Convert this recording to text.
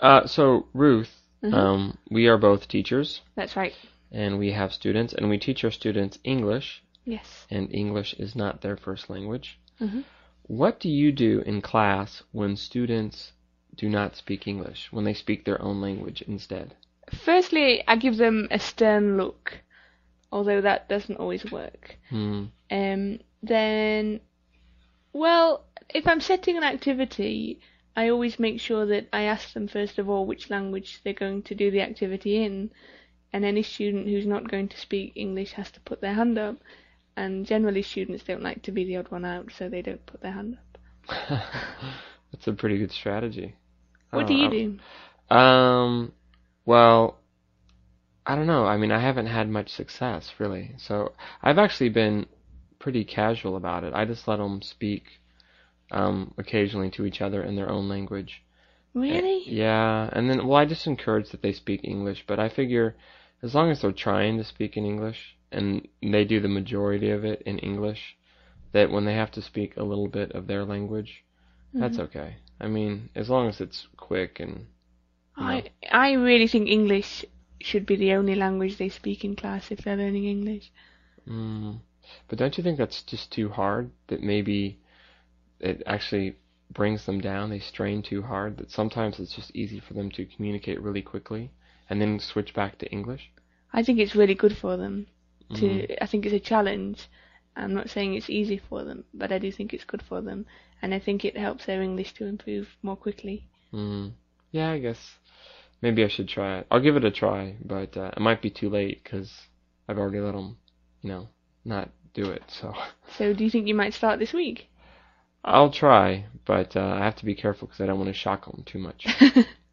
Uh, so Ruth, Mhm. um, we are both teachers, That's right. and we have students, and we teach our students English, Yes. and English is not their first language. Mhm. What do you do in class when students do not speak English, when they speak their own language instead? Firstly, I give them a stern look, although that doesn't always work. Hmm. Um, then, well, if I'm setting an activity, I always make sure that I ask them first of all which language they're going to do the activity in, and any student who's not going to speak English has to put their hand up. And generally, students don't like to be the odd one out, so they don't put their hand up. That's a pretty good strategy. What do you do? Um, well, I don't know. I mean, I haven't had much success really. So I've actually been pretty casual about it. I just let them speak um, occasionally to each other in their own language. Really? Yeah, and then well, I just encourage that they speak English, but I figure as long as they're trying to speak in English and they do the majority of it in English, that when they have to speak a little bit of their language, that's Mhm. okay. I mean, as long as it's quick and I I really think English should be the only language they speak in class if they're learning English. Mm. But don't you think that's just too hard? That maybe it actually brings them down. They strain too hard. That sometimes it's just easy for them to communicate really quickly and then switch back to English. I think it's really good for them to. Mm. I think it's a challenge. I'm not saying it's easy for them, but I do think it's good for them, and I think it helps their English to improve more quickly. Mm. Yeah, I guess maybe I should try it. I'll give it a try, but uh, it might be too late because I've already let them, you know, not do it. So So, do you think you might start this week? I'll try, but uh, I have to be careful because I don't want to shock them too much.